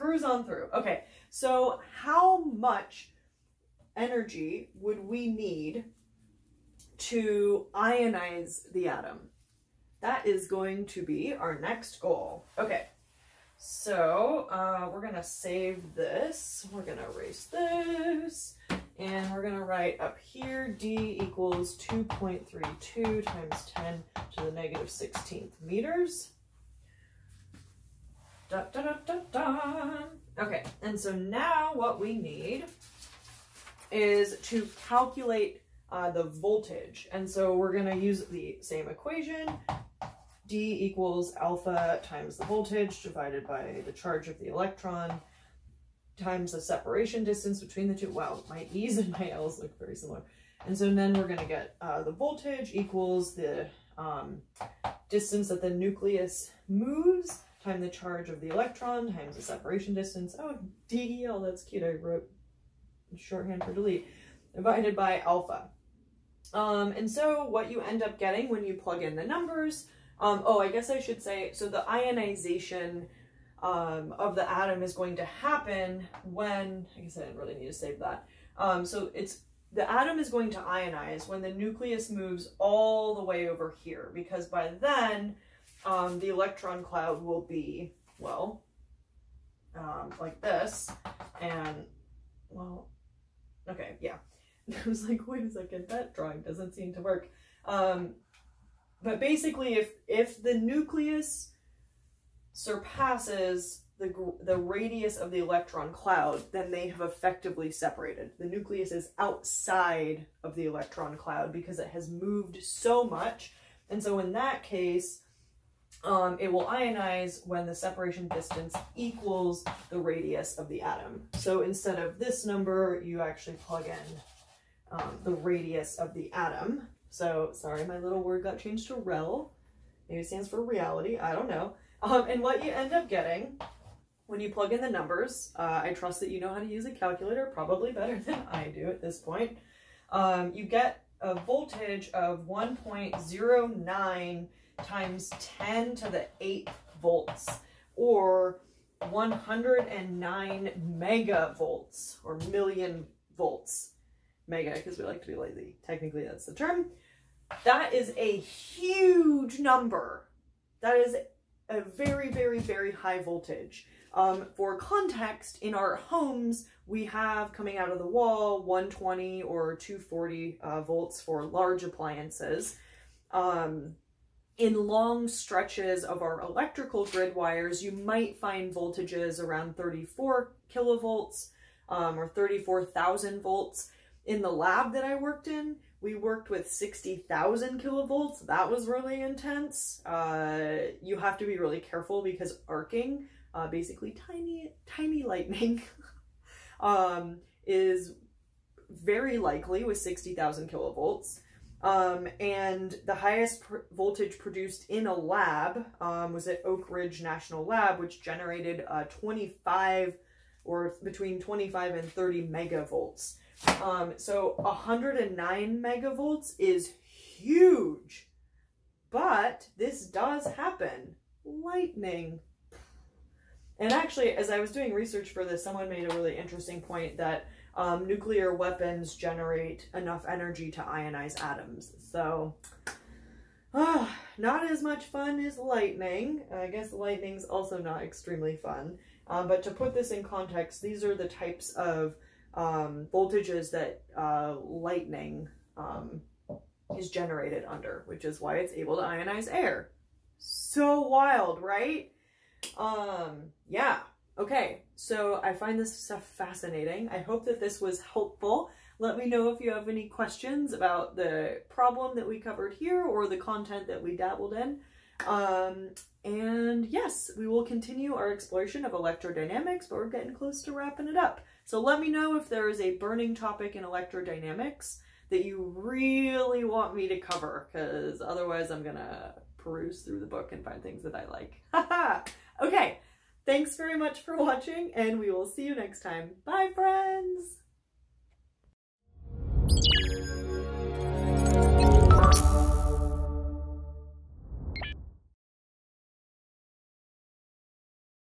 cruise on through. Okay, so how much energy would we need to ionize the atom? That is going to be our next goal. Okay, so uh, we're to save this. We're to erase this. And we're to write up here D equals 2.32 times 10 to the negative 16th meters. Da, da, da, da, da. Okay, and so now what we need is to calculate uh, the voltage. And so we're going to use the same equation. D equals alpha times the voltage divided by the charge of the electron times the separation distance between the two. Wow, my E's and my L's look very similar. And so then we're going to get uh, the voltage equals the um, distance that the nucleus moves times the charge of the electron times the separation distance. Oh, DEL, that's cute. I wrote shorthand for delete. Divided by alpha. Um, and so what you end up getting when you plug in the numbers, um, oh, I guess I should say, so the ionization um, of the atom is going to happen when, I guess I didn't really need to save that. Um, so it's, the atom is going to ionize when the nucleus moves all the way over here, because by then, um, the electron cloud will be, well, um, like this, and, well, okay, yeah. I was like, wait a second, that drawing doesn't seem to work. Um, but basically, if, if the nucleus surpasses the, the radius of the electron cloud, then they have effectively separated. The nucleus is outside of the electron cloud because it has moved so much. And so in that case, um, it will ionize when the separation distance equals the radius of the atom. So instead of this number, you actually plug in um, the radius of the atom. So, sorry, my little word got changed to rel. Maybe it stands for reality, I don't know. Um, and what you end up getting when you plug in the numbers, uh, I trust that you know how to use a calculator, probably better than I do at this point. Um, you get a voltage of 1.09 times 10 to the 8th volts, or 109 megavolts, or million volts. Mega, because we like to be lazy. Technically, that's the term. That is a huge number. That is a very, very, very high voltage. Um, for context, in our homes, we have coming out of the wall 120 or 240 uh, volts for large appliances. Um, in long stretches of our electrical grid wires, you might find voltages around 34 kilovolts um, or 34,000 volts. In the lab that I worked in, we worked with 60,000 kilovolts. That was really intense. Uh, you have to be really careful because arcing, uh, basically tiny, tiny lightning, um, is very likely with 60,000 kilovolts. Um, and the highest pr voltage produced in a lab um, was at Oak Ridge National Lab, which generated uh, 25 or between 25 and 30 megavolts. Um, so 109 megavolts is huge, but this does happen. Lightning. And actually, as I was doing research for this, someone made a really interesting point that um, nuclear weapons generate enough energy to ionize atoms. So, uh, not as much fun as lightning. I guess lightning's also not extremely fun. Um, but to put this in context, these are the types of um, voltages that uh, lightning um, is generated under, which is why it's able to ionize air. So wild, right? Um, yeah. Okay, so I find this stuff fascinating. I hope that this was helpful. Let me know if you have any questions about the problem that we covered here or the content that we dabbled in. Um, and yes, we will continue our exploration of electrodynamics, but we're getting close to wrapping it up. So let me know if there is a burning topic in electrodynamics that you really want me to cover, because otherwise I'm gonna peruse through the book and find things that I like. okay, thanks very much for watching, and we will see you next time. Bye, friends!